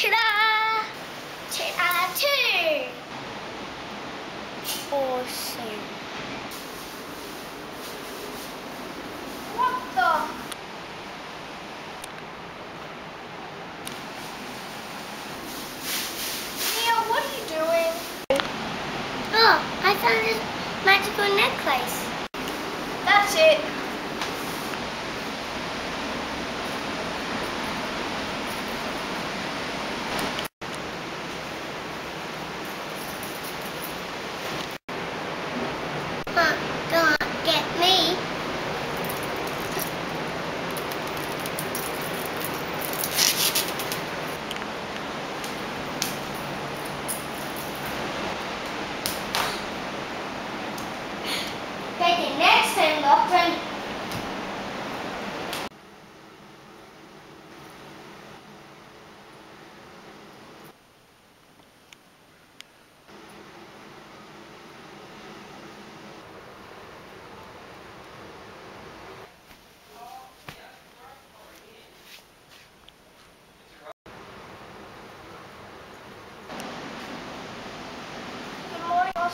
Ta-da! Ta-da too! Awesome. What the? Oh, I found this magical necklace. That's it.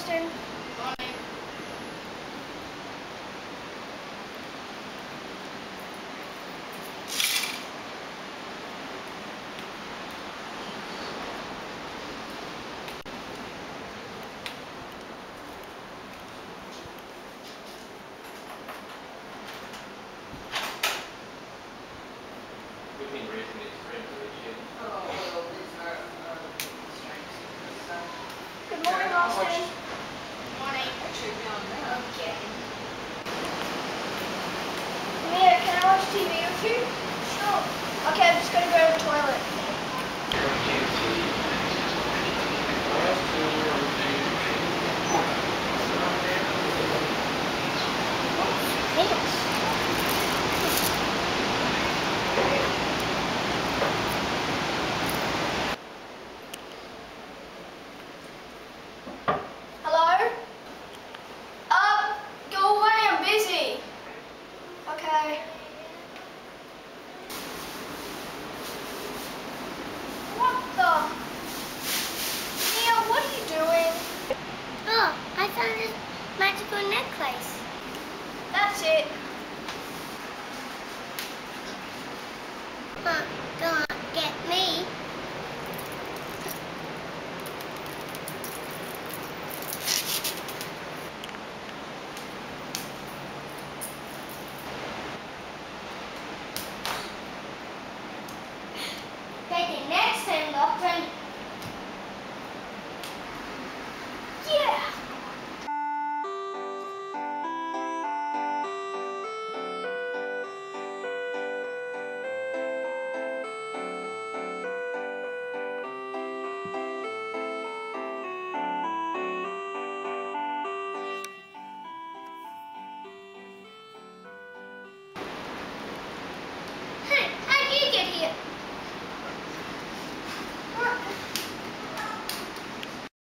Morning, TV with you? Sure. Okay, I'm just gonna go to the toilet. necklace. That's it. Don't get me. Take next.